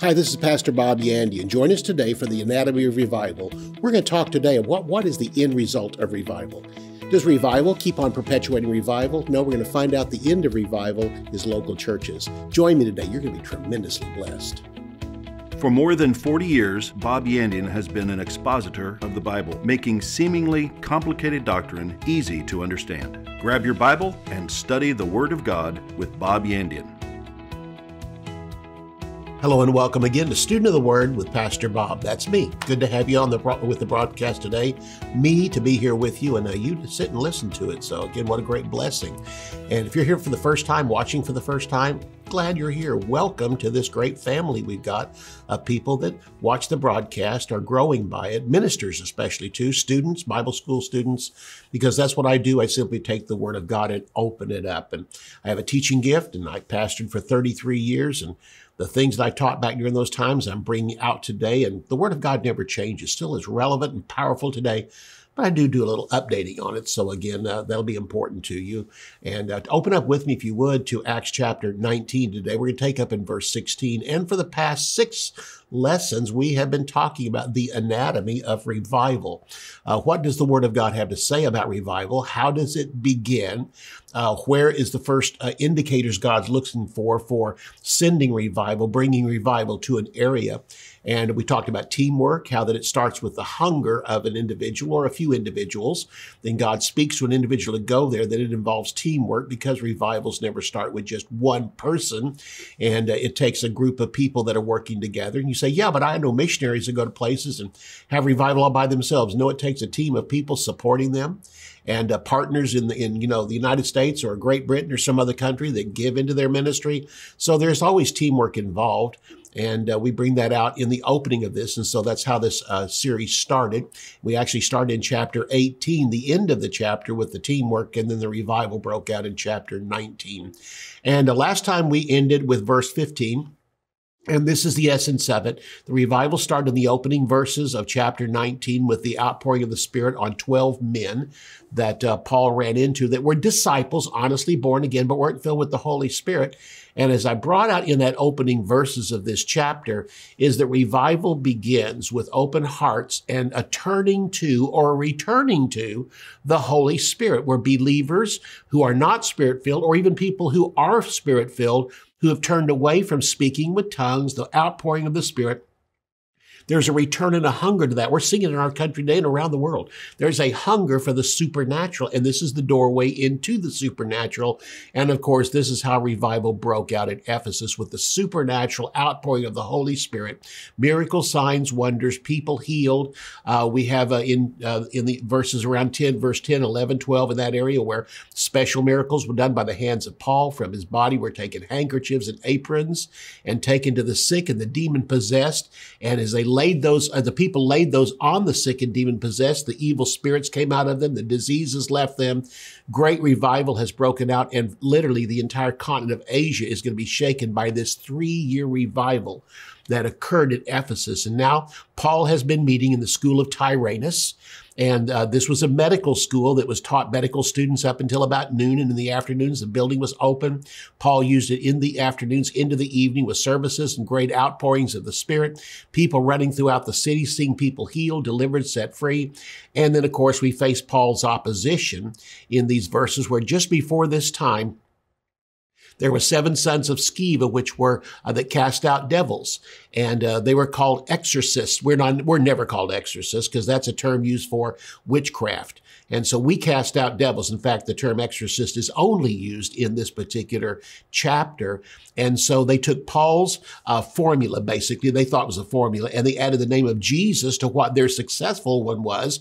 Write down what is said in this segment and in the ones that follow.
Hi, this is Pastor Bob Yandian, and join us today for the Anatomy of Revival. We're going to talk today what, what is the end result of revival. Does revival keep on perpetuating revival? No, we're going to find out the end of revival is local churches. Join me today. You're going to be tremendously blessed. For more than 40 years, Bob Yandian has been an expositor of the Bible, making seemingly complicated doctrine easy to understand. Grab your Bible and study the Word of God with Bob Yandian. Hello and welcome again to Student of the Word with Pastor Bob. That's me. Good to have you on the with the broadcast today. Me to be here with you and uh, you to sit and listen to it. So again, what a great blessing. And if you're here for the first time, watching for the first time, glad you're here. Welcome to this great family we've got of people that watch the broadcast, are growing by it, ministers especially too, students, Bible school students, because that's what I do. I simply take the Word of God and open it up. And I have a teaching gift, and I pastored for 33 years, and the things that I taught back during those times, I'm bringing out today. And the Word of God never changes, still is relevant and powerful today. But I do do a little updating on it. So again, uh, that'll be important to you. And uh, open up with me, if you would, to Acts chapter 19 today. We're going to take up in verse 16. And for the past six lessons, we have been talking about the anatomy of revival. Uh, what does the Word of God have to say about revival? How does it begin? Uh, where is the first uh, indicators God's looking for for sending revival, bringing revival to an area? And we talked about teamwork, how that it starts with the hunger of an individual or a few individuals. Then God speaks to an individual to go there, that it involves teamwork because revivals never start with just one person. And uh, it takes a group of people that are working together. And you say, yeah, but I know missionaries that go to places and have revival all by themselves. No, it takes a team of people supporting them and uh, partners in the, in you know the United States or Great Britain or some other country that give into their ministry. So there's always teamwork involved. And uh, we bring that out in the opening of this. And so that's how this uh, series started. We actually started in chapter 18, the end of the chapter with the teamwork, and then the revival broke out in chapter 19. And uh, last time we ended with verse 15. And this is the essence of it. The revival started in the opening verses of chapter 19 with the outpouring of the Spirit on 12 men that uh, Paul ran into that were disciples, honestly born again, but weren't filled with the Holy Spirit. And as I brought out in that opening verses of this chapter, is that revival begins with open hearts and a turning to or returning to the Holy Spirit, where believers who are not spirit filled, or even people who are spirit filled, who have turned away from speaking with tongues, the outpouring of the Spirit, there's a return and a hunger to that. We're seeing it in our country today and around the world. There's a hunger for the supernatural, and this is the doorway into the supernatural. And of course, this is how revival broke out at Ephesus with the supernatural outpouring of the Holy Spirit, miracle signs, wonders, people healed. Uh, we have uh, in uh, in the verses around 10, verse 10, 11, 12 in that area where special miracles were done by the hands of Paul. From his body were taken handkerchiefs and aprons and taken to the sick and the demon possessed. And as they laid those, uh, the people laid those on the sick and demon possessed. The evil spirits came out of them. The diseases left them. Great revival has broken out and literally the entire continent of Asia is going to be shaken by this three year revival that occurred at Ephesus. And now Paul has been meeting in the school of Tyrannus. And uh, this was a medical school that was taught medical students up until about noon. And in the afternoons, the building was open. Paul used it in the afternoons into the evening with services and great outpourings of the Spirit, people running throughout the city, seeing people healed, delivered, set free. And then, of course, we face Paul's opposition in these verses where just before this time, there were seven sons of Sceva, which were uh, that cast out devils, and uh, they were called exorcists. We're not, we're never called exorcists because that's a term used for witchcraft. And so we cast out devils. In fact, the term exorcist is only used in this particular chapter. And so they took Paul's uh, formula, basically, they thought it was a formula, and they added the name of Jesus to what their successful one was.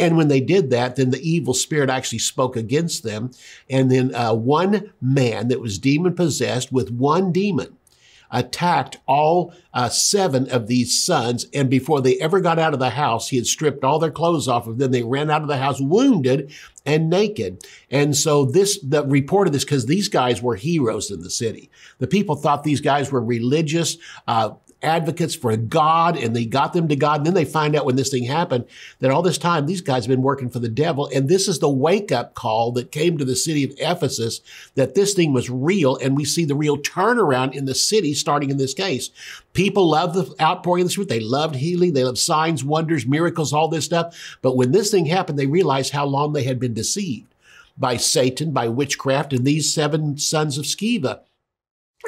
And when they did that, then the evil spirit actually spoke against them. And then uh, one man that was demon possessed with one demon attacked all uh, seven of these sons. And before they ever got out of the house, he had stripped all their clothes off of them. They ran out of the house wounded and naked. And so this, the report of this, because these guys were heroes in the city. The people thought these guys were religious, uh, advocates for God and they got them to God. And then they find out when this thing happened that all this time these guys have been working for the devil. And this is the wake up call that came to the city of Ephesus that this thing was real. And we see the real turnaround in the city starting in this case. People love the outpouring of the Spirit. They loved healing. They loved signs, wonders, miracles, all this stuff. But when this thing happened, they realized how long they had been deceived by Satan, by witchcraft, and these seven sons of Sceva.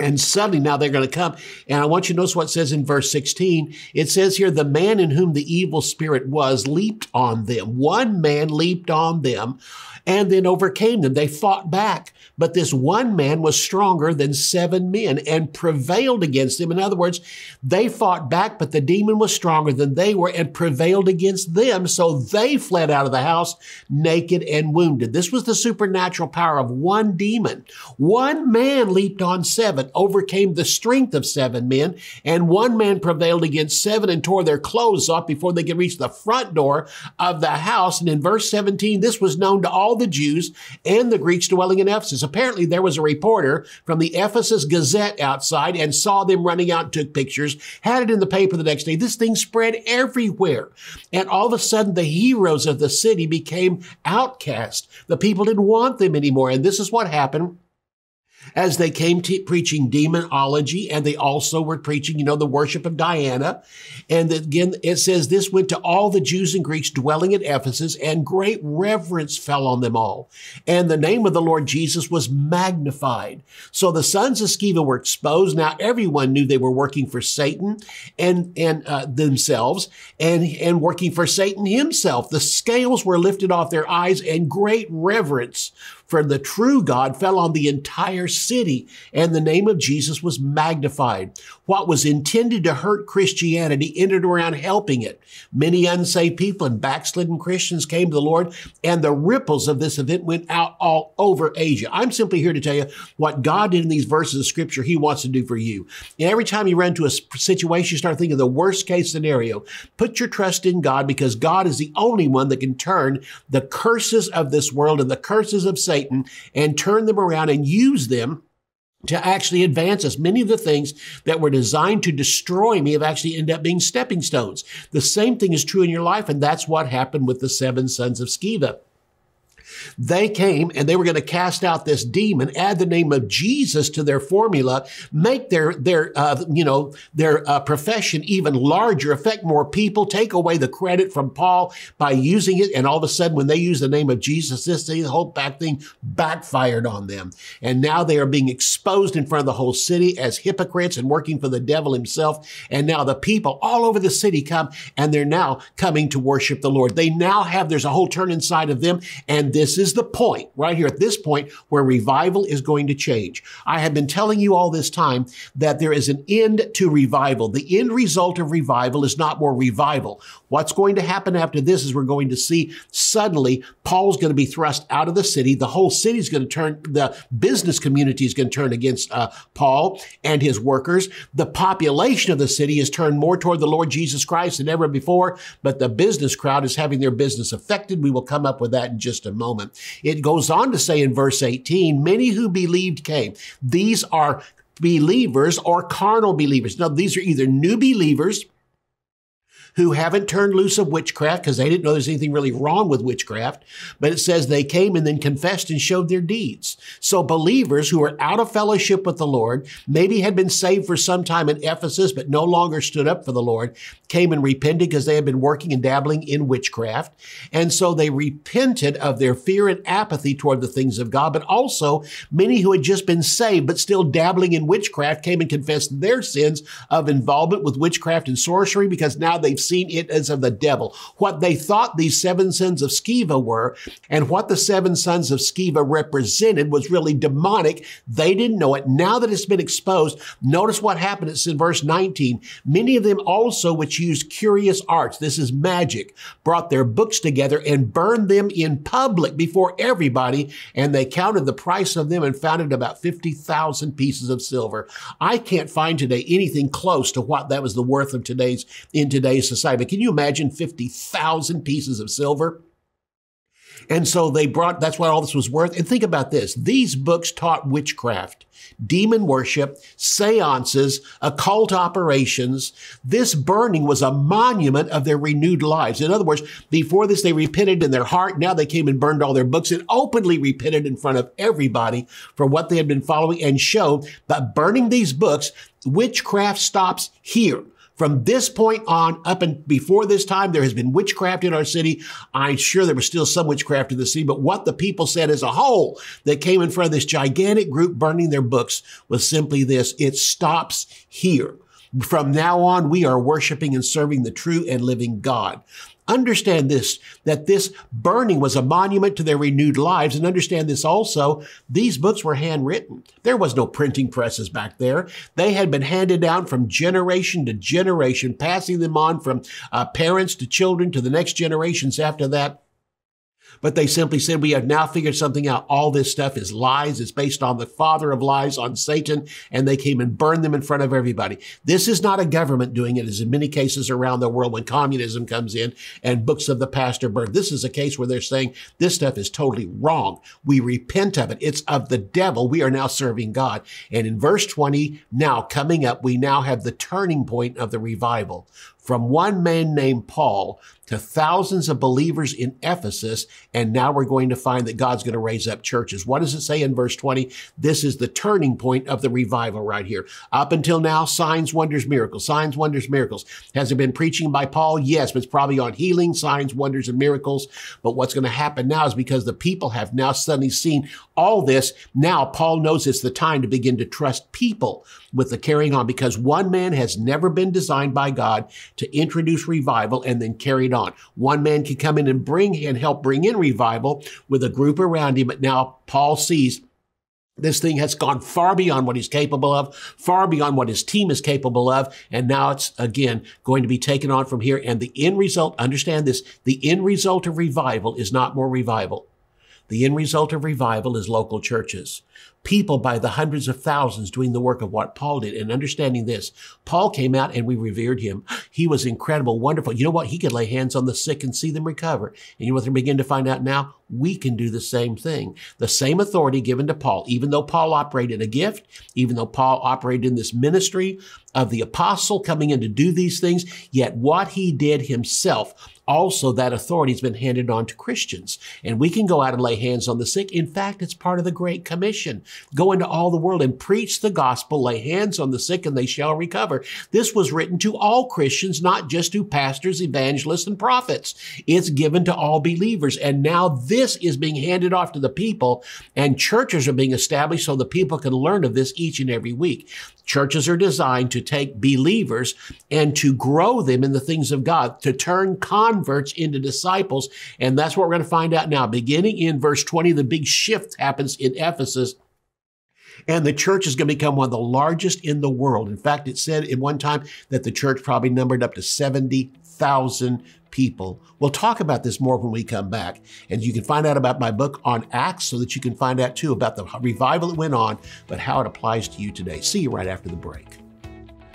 And suddenly now they're going to come. And I want you to notice what it says in verse 16. It says here, the man in whom the evil spirit was leaped on them. One man leaped on them and then overcame them. They fought back. But this one man was stronger than seven men and prevailed against them. In other words, they fought back, but the demon was stronger than they were and prevailed against them. So they fled out of the house naked and wounded. This was the supernatural power of one demon. One man leaped on seven, overcame the strength of seven men, and one man prevailed against seven and tore their clothes off before they could reach the front door of the house. And in verse 17, this was known to all the Jews and the Greeks dwelling in Ephesus. Apparently, there was a reporter from the Ephesus Gazette outside and saw them running out and took pictures, had it in the paper the next day. This thing spread everywhere. And all of a sudden, the heroes of the city became outcast. The people didn't want them anymore. And this is what happened as they came to preaching demonology and they also were preaching, you know, the worship of Diana. And again, it says this went to all the Jews and Greeks dwelling at Ephesus and great reverence fell on them all. And the name of the Lord Jesus was magnified. So the sons of Sceva were exposed. Now everyone knew they were working for Satan and, and uh, themselves and, and working for Satan himself. The scales were lifted off their eyes and great reverence for the true God fell on the entire city, and the name of Jesus was magnified. What was intended to hurt Christianity ended around helping it. Many unsaved people and backslidden Christians came to the Lord, and the ripples of this event went out all over Asia. I'm simply here to tell you what God did in these verses of scripture He wants to do for you. And every time you run into a situation, you start thinking of the worst case scenario. Put your trust in God because God is the only one that can turn the curses of this world and the curses of Satan Satan and turn them around and use them to actually advance us. Many of the things that were designed to destroy me have actually ended up being stepping stones. The same thing is true in your life, and that's what happened with the seven sons of Sceva. They came and they were going to cast out this demon, add the name of Jesus to their formula, make their their uh, you know their uh, profession even larger, affect more people, take away the credit from Paul by using it, and all of a sudden, when they use the name of Jesus, this the whole back thing backfired on them, and now they are being exposed in front of the whole city as hypocrites and working for the devil himself. And now the people all over the city come and they're now coming to worship the Lord. They now have there's a whole turn inside of them, and this is the point right here at this point where revival is going to change. I have been telling you all this time that there is an end to revival. The end result of revival is not more revival. What's going to happen after this is we're going to see suddenly Paul's going to be thrust out of the city. The whole city is going to turn, the business community is going to turn against uh, Paul and his workers. The population of the city is turned more toward the Lord Jesus Christ than ever before, but the business crowd is having their business affected. We will come up with that in just a moment. It goes on to say in verse 18, many who believed came. These are believers or carnal believers. Now, these are either new believers who haven't turned loose of witchcraft because they didn't know there's anything really wrong with witchcraft. But it says they came and then confessed and showed their deeds. So believers who are out of fellowship with the Lord, maybe had been saved for some time in Ephesus, but no longer stood up for the Lord, came and repented because they had been working and dabbling in witchcraft. And so they repented of their fear and apathy toward the things of God. But also many who had just been saved, but still dabbling in witchcraft came and confessed their sins of involvement with witchcraft and sorcery because now they've seen it as of the devil. What they thought these seven sons of Sceva were and what the seven sons of Sceva represented was really demonic. They didn't know it. Now that it's been exposed, notice what happened. It's in verse 19. Many of them also, which used curious arts, this is magic, brought their books together and burned them in public before everybody. And they counted the price of them and found it about 50,000 pieces of silver. I can't find today anything close to what that was the worth of today's, in today's society. But can you imagine 50,000 pieces of silver? And so they brought, that's what all this was worth. And think about this. These books taught witchcraft, demon worship, seances, occult operations. This burning was a monument of their renewed lives. In other words, before this, they repented in their heart. Now they came and burned all their books and openly repented in front of everybody for what they had been following and showed that burning these books, witchcraft stops here. From this point on, up and before this time, there has been witchcraft in our city. I'm sure there was still some witchcraft in the city, but what the people said as a whole that came in front of this gigantic group burning their books was simply this. It stops here. From now on, we are worshiping and serving the true and living God. Understand this, that this burning was a monument to their renewed lives. And understand this also, these books were handwritten. There was no printing presses back there. They had been handed down from generation to generation, passing them on from uh, parents to children to the next generations after that. But they simply said, we have now figured something out. All this stuff is lies. It's based on the father of lies, on Satan, and they came and burned them in front of everybody. This is not a government doing it, as in many cases around the world when communism comes in and books of the past are burned. This is a case where they're saying this stuff is totally wrong. We repent of it. It's of the devil. We are now serving God. And in verse 20, now coming up, we now have the turning point of the revival from one man named Paul to thousands of believers in Ephesus. And now we're going to find that God's going to raise up churches. What does it say in verse 20? This is the turning point of the revival right here. Up until now, signs, wonders, miracles, signs, wonders, miracles. Has it been preaching by Paul? Yes, but it's probably on healing, signs, wonders, and miracles. But what's going to happen now is because the people have now suddenly seen all this. Now Paul knows it's the time to begin to trust people with the carrying on because one man has never been designed by God to introduce revival and then carry it on. One man can come in and bring and help bring in revival with a group around him. But now Paul sees this thing has gone far beyond what he's capable of, far beyond what his team is capable of. And now it's again going to be taken on from here. And the end result, understand this, the end result of revival is not more revival. The end result of revival is local churches people by the hundreds of thousands doing the work of what Paul did. And understanding this, Paul came out and we revered him. He was incredible, wonderful. You know what? He could lay hands on the sick and see them recover. And you know what they begin to find out now? We can do the same thing. The same authority given to Paul, even though Paul operated a gift, even though Paul operated in this ministry of the apostle coming in to do these things, yet what he did himself also that authority has been handed on to Christians. And we can go out and lay hands on the sick. In fact, it's part of the Great Commission. Go into all the world and preach the gospel, lay hands on the sick and they shall recover. This was written to all Christians, not just to pastors, evangelists, and prophets. It's given to all believers. And now this is being handed off to the people and churches are being established so the people can learn of this each and every week. Churches are designed to take believers and to grow them in the things of God, to turn converts into disciples. And that's what we're going to find out now. Beginning in verse 20, the big shift happens in Ephesus and the church is going to become one of the largest in the world. In fact, it said in one time that the church probably numbered up to 70,000 people. We'll talk about this more when we come back. And you can find out about my book on Acts so that you can find out too about the revival that went on, but how it applies to you today. See you right after the break.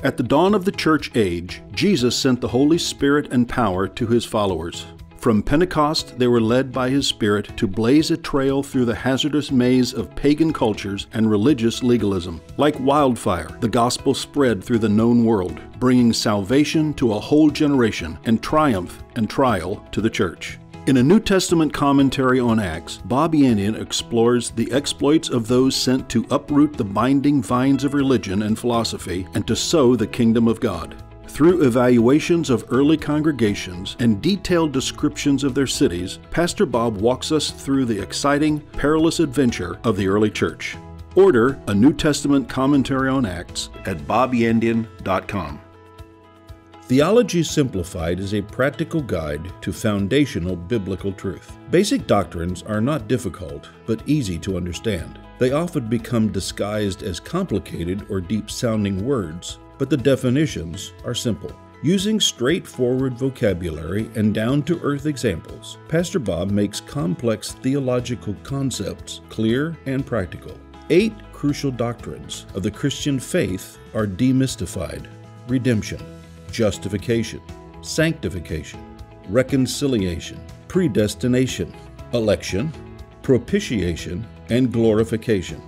At the dawn of the church age, Jesus sent the Holy Spirit and power to his followers. From Pentecost, they were led by His Spirit to blaze a trail through the hazardous maze of pagan cultures and religious legalism. Like wildfire, the gospel spread through the known world, bringing salvation to a whole generation and triumph and trial to the church. In a New Testament commentary on Acts, Bob Yandian explores the exploits of those sent to uproot the binding vines of religion and philosophy and to sow the kingdom of God. Through evaluations of early congregations and detailed descriptions of their cities, Pastor Bob walks us through the exciting, perilous adventure of the early church. Order a New Testament commentary on Acts at bobyandian.com. Theology Simplified is a practical guide to foundational biblical truth. Basic doctrines are not difficult, but easy to understand. They often become disguised as complicated or deep sounding words but the definitions are simple. Using straightforward vocabulary and down to earth examples, Pastor Bob makes complex theological concepts clear and practical. Eight crucial doctrines of the Christian faith are demystified redemption, justification, sanctification, reconciliation, predestination, election, propitiation, and glorification.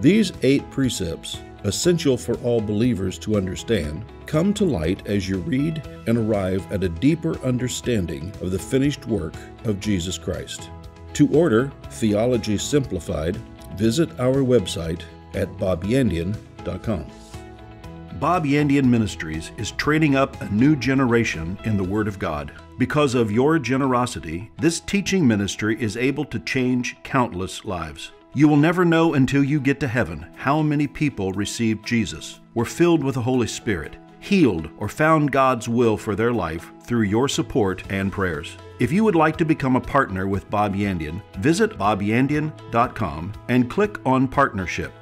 These eight precepts, essential for all believers to understand, come to light as you read and arrive at a deeper understanding of the finished work of Jesus Christ. To order Theology Simplified, visit our website at bobyandian.com. Bob Yandian Ministries is training up a new generation in the Word of God. Because of your generosity, this teaching ministry is able to change countless lives. You will never know until you get to heaven how many people received Jesus, were filled with the Holy Spirit, healed, or found God's will for their life through your support and prayers. If you would like to become a partner with Bob Yandian, visit bobyandian.com and click on Partnership.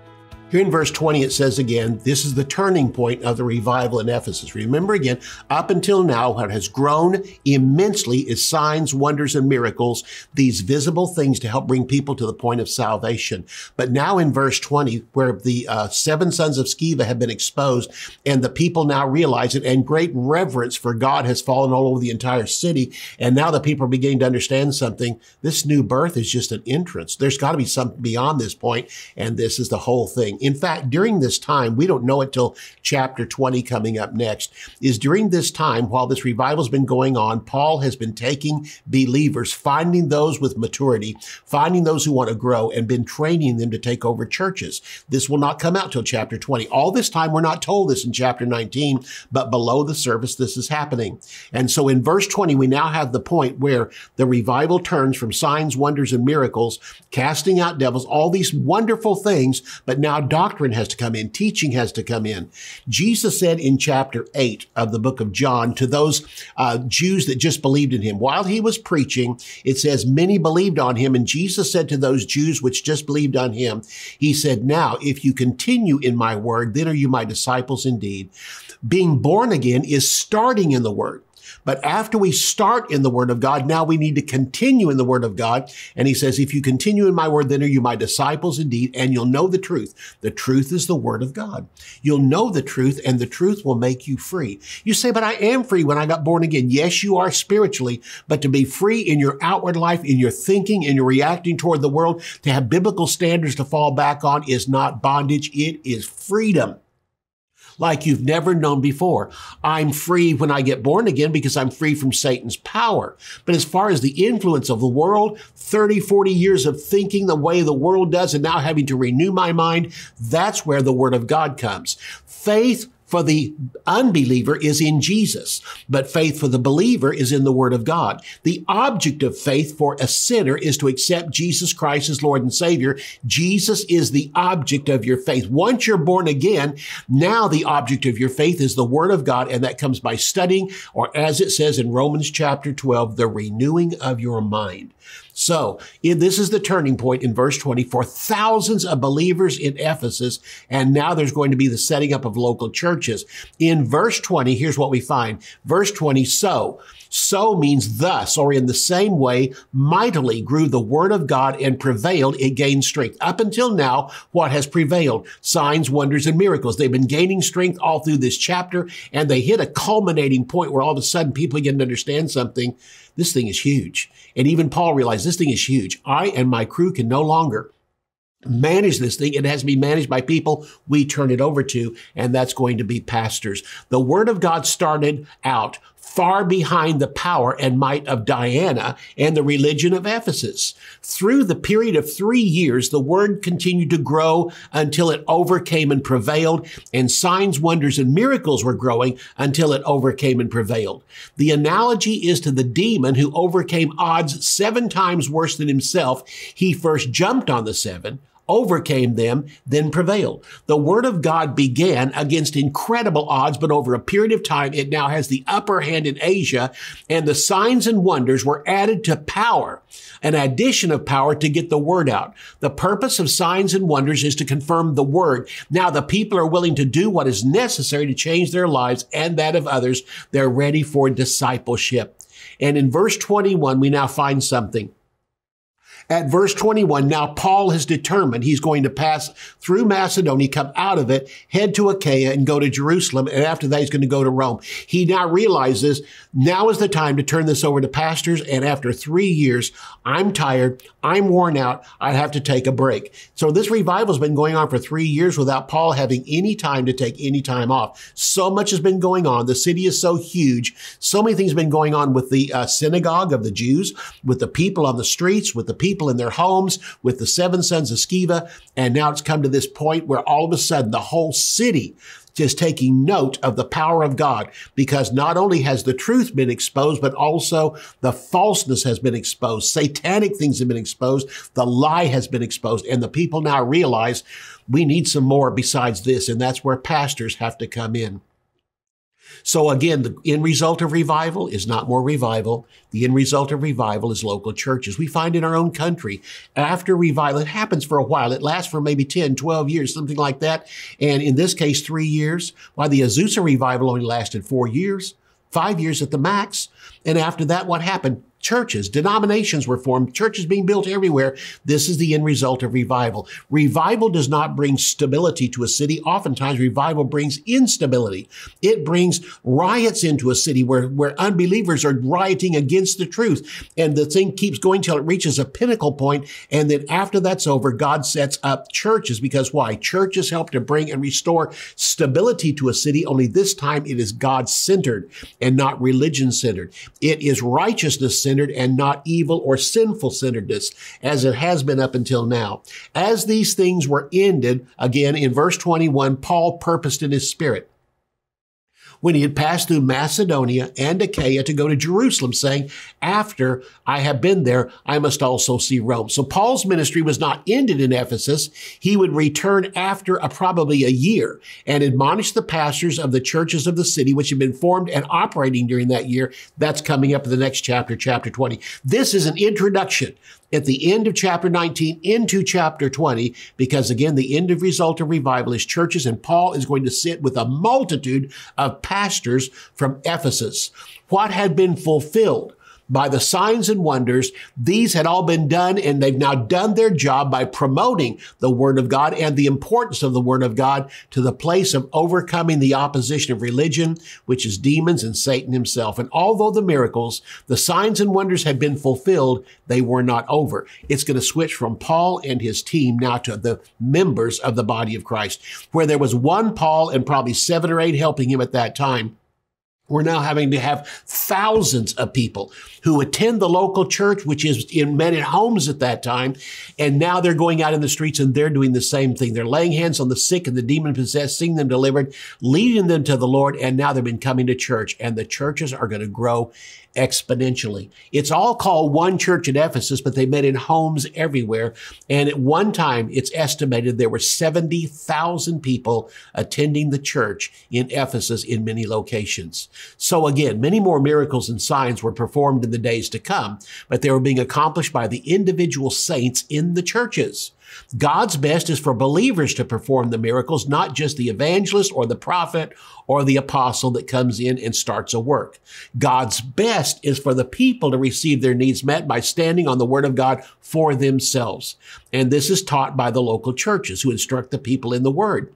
Here in verse 20, it says again, this is the turning point of the revival in Ephesus. Remember again, up until now, what has grown immensely is signs, wonders, and miracles, these visible things to help bring people to the point of salvation. But now in verse 20, where the uh, seven sons of Sceva have been exposed and the people now realize it and great reverence for God has fallen all over the entire city. And now the people are beginning to understand something. This new birth is just an entrance. There's got to be something beyond this point, And this is the whole thing. In fact, during this time, we don't know it till chapter 20 coming up next, is during this time, while this revival's been going on, Paul has been taking believers, finding those with maturity, finding those who want to grow, and been training them to take over churches. This will not come out till chapter 20. All this time, we're not told this in chapter 19, but below the surface, this is happening. And so in verse 20, we now have the point where the revival turns from signs, wonders, and miracles, casting out devils, all these wonderful things, but now doctrine has to come in, teaching has to come in. Jesus said in chapter 8 of the book of John to those uh, Jews that just believed in him, while he was preaching, it says many believed on him. And Jesus said to those Jews which just believed on him, he said, Now, if you continue in my word, then are you my disciples indeed. Being born again is starting in the word. But after we start in the word of God, now we need to continue in the word of God. And he says, if you continue in my word, then are you my disciples indeed, and you'll know the truth. The truth is the word of God. You'll know the truth and the truth will make you free. You say, but I am free when I got born again. Yes, you are spiritually, but to be free in your outward life, in your thinking, in your reacting toward the world, to have biblical standards to fall back on is not bondage. It is freedom like you've never known before. I'm free when I get born again because I'm free from Satan's power. But as far as the influence of the world, 30, 40 years of thinking the way the world does and now having to renew my mind, that's where the word of God comes. Faith for the unbeliever is in Jesus, but faith for the believer is in the Word of God. The object of faith for a sinner is to accept Jesus Christ as Lord and Savior. Jesus is the object of your faith. Once you're born again, now the object of your faith is the Word of God, and that comes by studying, or as it says in Romans chapter 12, the renewing of your mind. So this is the turning point in verse 20 for thousands of believers in Ephesus. And now there's going to be the setting up of local churches. In verse 20, here's what we find. Verse 20, so so means thus, or in the same way, mightily grew the word of God and prevailed, it gained strength. Up until now, what has prevailed? Signs, wonders, and miracles. They've been gaining strength all through this chapter, and they hit a culminating point where all of a sudden people begin to understand something. This thing is huge. And even Paul realized this thing is huge. I and my crew can no longer manage this thing. It has to be managed by people we turn it over to, and that's going to be pastors. The word of God started out far behind the power and might of Diana and the religion of Ephesus. Through the period of three years, the word continued to grow until it overcame and prevailed, and signs, wonders, and miracles were growing until it overcame and prevailed. The analogy is to the demon who overcame odds seven times worse than himself. He first jumped on the seven, overcame them, then prevailed. The word of God began against incredible odds, but over a period of time, it now has the upper hand in Asia, and the signs and wonders were added to power, an addition of power to get the word out. The purpose of signs and wonders is to confirm the word. Now the people are willing to do what is necessary to change their lives and that of others. They're ready for discipleship. And in verse 21, we now find something. At verse 21, now Paul has determined he's going to pass through Macedonia, come out of it, head to Achaia and go to Jerusalem. And after that, he's going to go to Rome. He now realizes now is the time to turn this over to pastors. And after three years, I'm tired. I'm worn out. I have to take a break. So this revival has been going on for three years without Paul having any time to take any time off. So much has been going on. The city is so huge. So many things have been going on with the uh, synagogue of the Jews, with the people on the streets, with the people in their homes, with the seven sons of Sceva. And now it's come to this point where all of a sudden the whole city just taking note of the power of God because not only has the truth been exposed, but also the falseness has been exposed. Satanic things have been exposed. The lie has been exposed. And the people now realize we need some more besides this. And that's where pastors have to come in. So again, the end result of revival is not more revival. The end result of revival is local churches. We find in our own country, after revival, it happens for a while. It lasts for maybe 10, 12 years, something like that. And in this case, three years. Why the Azusa revival only lasted four years, five years at the max. And after that, what happened? Churches, denominations were formed, churches being built everywhere. This is the end result of revival. Revival does not bring stability to a city. Oftentimes revival brings instability. It brings riots into a city where, where unbelievers are rioting against the truth. And the thing keeps going till it reaches a pinnacle point. And then after that's over, God sets up churches because why? Churches help to bring and restore stability to a city. Only this time it is God centered and not religion centered. It is righteousness centered centered and not evil or sinful centeredness as it has been up until now. As these things were ended, again in verse 21, Paul purposed in his spirit when he had passed through Macedonia and Achaia to go to Jerusalem, saying, After I have been there, I must also see Rome. So Paul's ministry was not ended in Ephesus. He would return after a, probably a year and admonish the pastors of the churches of the city, which had been formed and operating during that year. That's coming up in the next chapter, chapter 20. This is an introduction at the end of chapter 19 into chapter 20, because again, the end of result of revival is churches, and Paul is going to sit with a multitude of pastors from Ephesus. What had been fulfilled? By the signs and wonders. These had all been done and they've now done their job by promoting the word of God and the importance of the word of God to the place of overcoming the opposition of religion, which is demons and Satan himself. And although the miracles, the signs and wonders had been fulfilled, they were not over. It's going to switch from Paul and his team now to the members of the body of Christ, where there was one Paul and probably seven or eight helping him at that time. We're now having to have thousands of people who attend the local church, which is in many homes at that time. And now they're going out in the streets and they're doing the same thing. They're laying hands on the sick and the demon possessed, seeing them delivered, leading them to the Lord. And now they've been coming to church and the churches are going to grow exponentially. It's all called one church at Ephesus, but they met in homes everywhere. And at one time, it's estimated there were 70,000 people attending the church in Ephesus in many locations. So again, many more miracles and signs were performed in the days to come, but they were being accomplished by the individual saints in the churches. God's best is for believers to perform the miracles, not just the evangelist or the prophet or the apostle that comes in and starts a work. God's best is for the people to receive their needs met by standing on the word of God for themselves. And this is taught by the local churches who instruct the people in the word.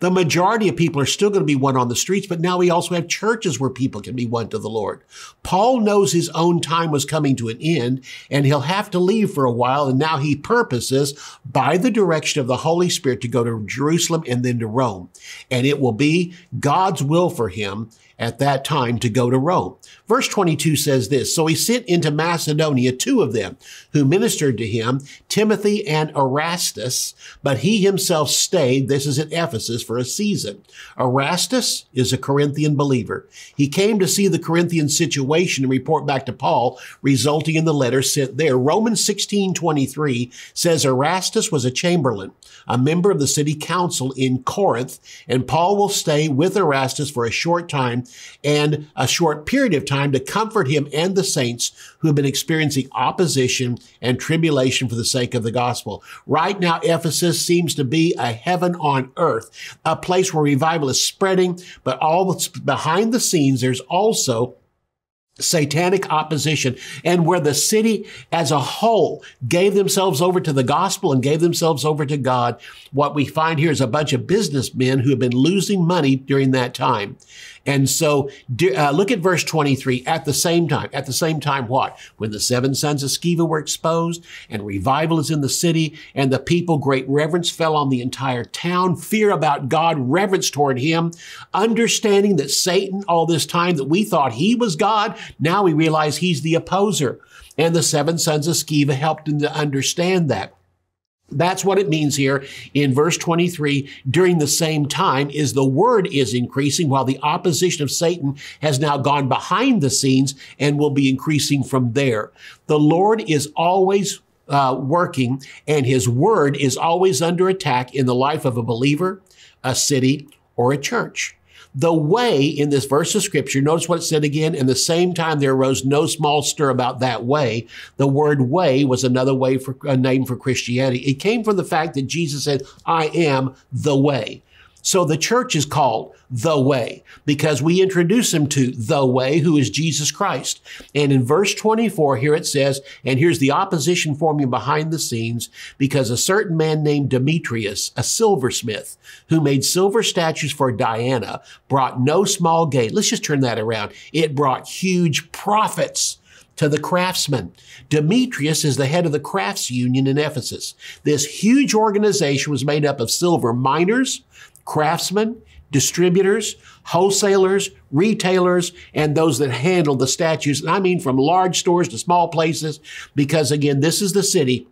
The majority of people are still going to be won on the streets, but now we also have churches where people can be won to the Lord. Paul knows his own time was coming to an end and he'll have to leave for a while. And now he purposes by the direction of the Holy Spirit to go to Jerusalem and then to Rome. And it will be God's will for him at that time to go to Rome. Verse 22 says this, So he sent into Macedonia two of them who ministered to him, Timothy and Erastus, but he himself stayed, this is at Ephesus, for a season. Erastus is a Corinthian believer. He came to see the Corinthian situation and report back to Paul, resulting in the letter sent there. Romans 16, 23 says Erastus was a chamberlain, a member of the city council in Corinth, and Paul will stay with Erastus for a short time and a short period of time to comfort him and the saints who have been experiencing opposition and tribulation for the sake of the gospel. Right now, Ephesus seems to be a heaven on earth, a place where revival is spreading, but all behind the scenes, there's also satanic opposition and where the city as a whole gave themselves over to the gospel and gave themselves over to God, what we find here is a bunch of businessmen who have been losing money during that time. And so uh, look at verse 23. At the same time, at the same time, what? When the seven sons of Sceva were exposed and revival is in the city and the people, great reverence fell on the entire town, fear about God, reverence toward him, understanding that Satan, all this time that we thought he was God, now we realize he's the opposer. And the seven sons of Sceva helped him to understand that. That's what it means here in verse 23. During the same time is the word is increasing while the opposition of Satan has now gone behind the scenes and will be increasing from there. The Lord is always uh, working and his word is always under attack in the life of a believer, a city, or a church. The way in this verse of scripture, notice what it said again. In the same time, there arose no small stir about that way. The word way was another way for a name for Christianity. It came from the fact that Jesus said, I am the way. So the church is called the way because we introduce him to the way who is Jesus Christ. And in verse 24, here it says, and here's the opposition forming behind the scenes because a certain man named Demetrius, a silversmith who made silver statues for Diana, brought no small gain. Let's just turn that around. It brought huge profits to the craftsmen. Demetrius is the head of the crafts union in Ephesus. This huge organization was made up of silver miners, craftsmen, distributors, wholesalers, retailers, and those that handle the statues. And I mean from large stores to small places, because again, this is the city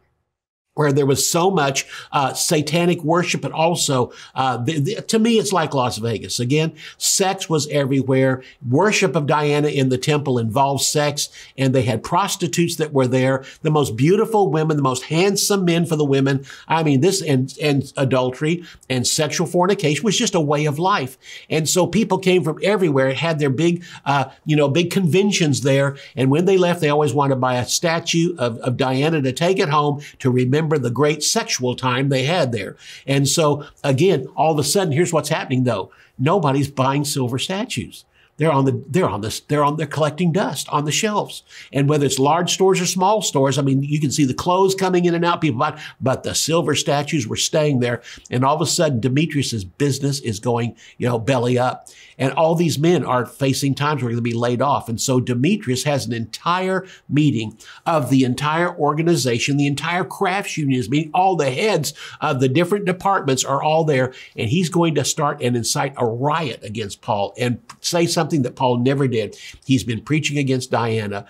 where there was so much uh, satanic worship, but also, uh, the, the, to me, it's like Las Vegas. Again, sex was everywhere. Worship of Diana in the temple involved sex, and they had prostitutes that were there. The most beautiful women, the most handsome men for the women. I mean, this and and adultery and sexual fornication was just a way of life. And so people came from everywhere. It had their big, uh, you know, big conventions there. And when they left, they always wanted to buy a statue of, of Diana to take it home to remember remember the great sexual time they had there. And so again, all of a sudden, here's what's happening though. Nobody's buying silver statues. They're on the, they're on this, they're on, they're collecting dust on the shelves. And whether it's large stores or small stores, I mean, you can see the clothes coming in and out, people buy, but the silver statues were staying there. And all of a sudden, Demetrius's business is going, you know, belly up. And all these men are facing times where they're going to be laid off. And so Demetrius has an entire meeting of the entire organization, the entire crafts union is meeting, all the heads of the different departments are all there. And he's going to start and incite a riot against Paul and say something that Paul never did. He's been preaching against Diana.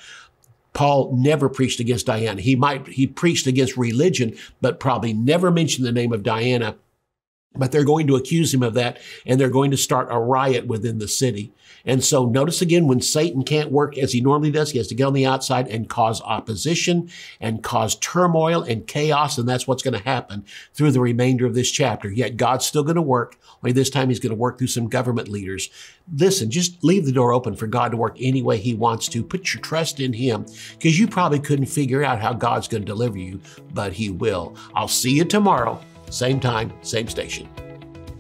Paul never preached against Diana. He might, he preached against religion, but probably never mentioned the name of Diana but they're going to accuse him of that and they're going to start a riot within the city. And so notice again, when Satan can't work as he normally does, he has to get on the outside and cause opposition and cause turmoil and chaos. And that's what's going to happen through the remainder of this chapter. Yet God's still going to work. Only this time he's going to work through some government leaders. Listen, just leave the door open for God to work any way he wants to. Put your trust in him because you probably couldn't figure out how God's going to deliver you, but he will. I'll see you tomorrow. Same time, same station.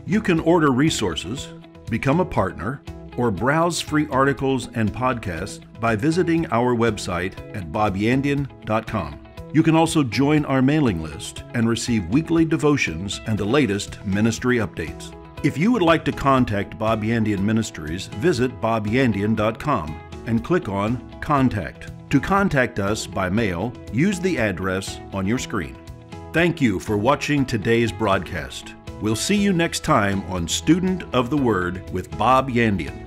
You can order resources, become a partner, or browse free articles and podcasts by visiting our website at bobyandian.com. You can also join our mailing list and receive weekly devotions and the latest ministry updates. If you would like to contact Bob Yandian Ministries, visit bobyandian.com and click on Contact. To contact us by mail, use the address on your screen. Thank you for watching today's broadcast. We'll see you next time on Student of the Word with Bob Yandian.